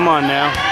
Come on now.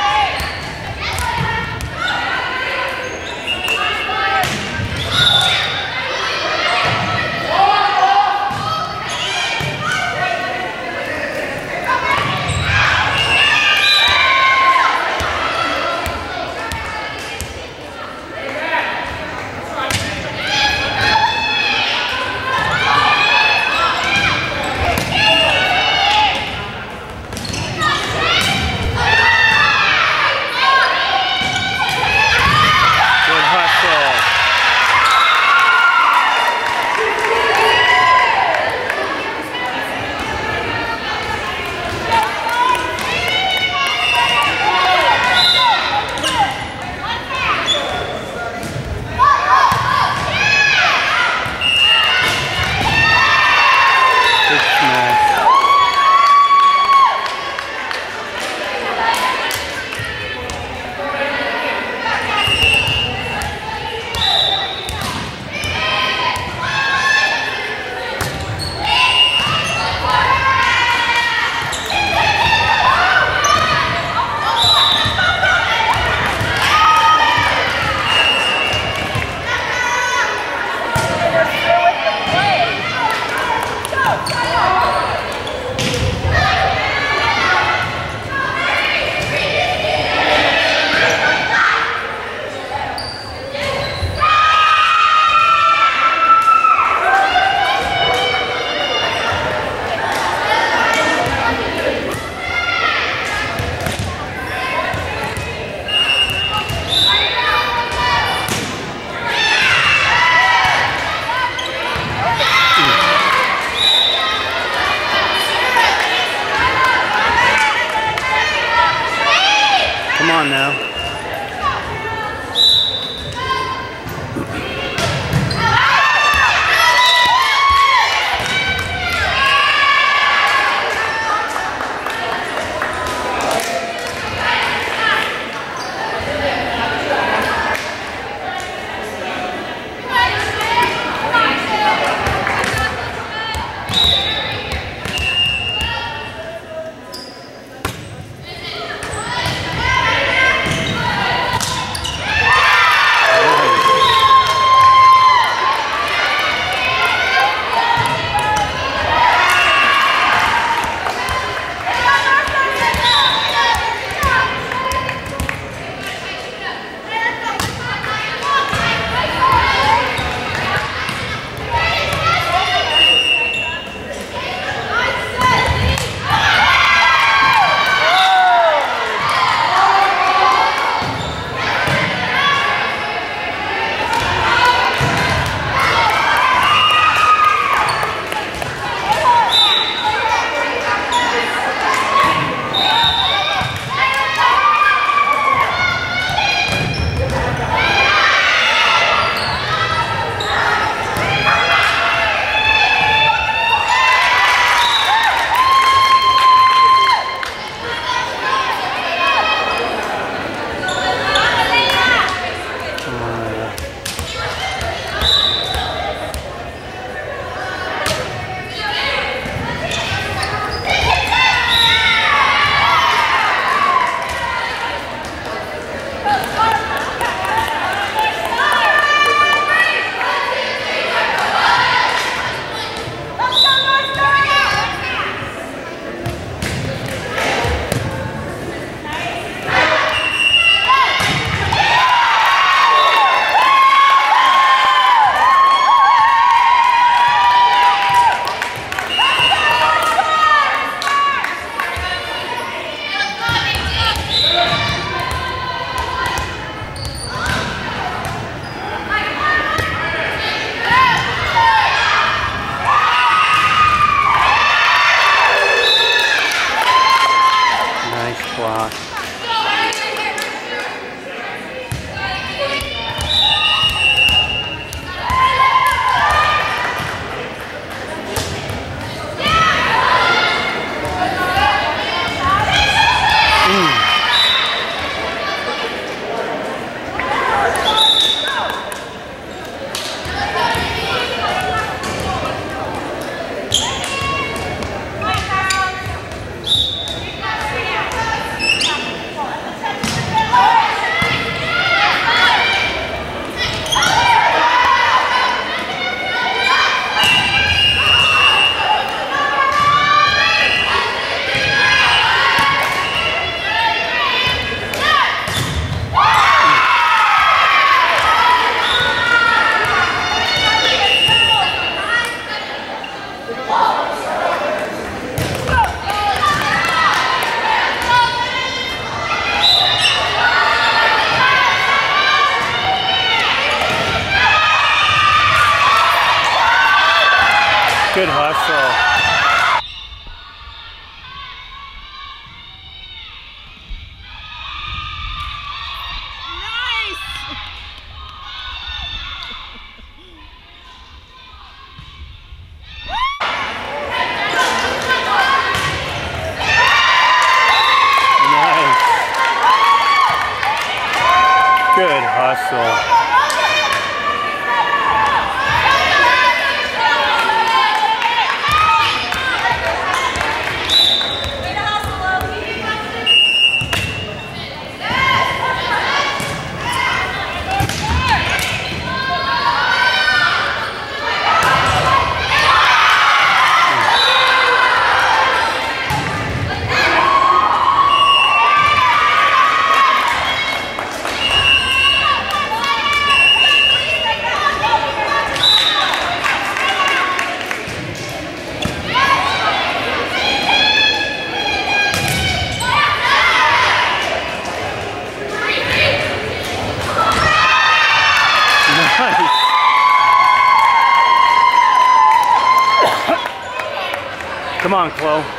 Come on now. Nice. Good hustle. Nice. Come on, Chloe.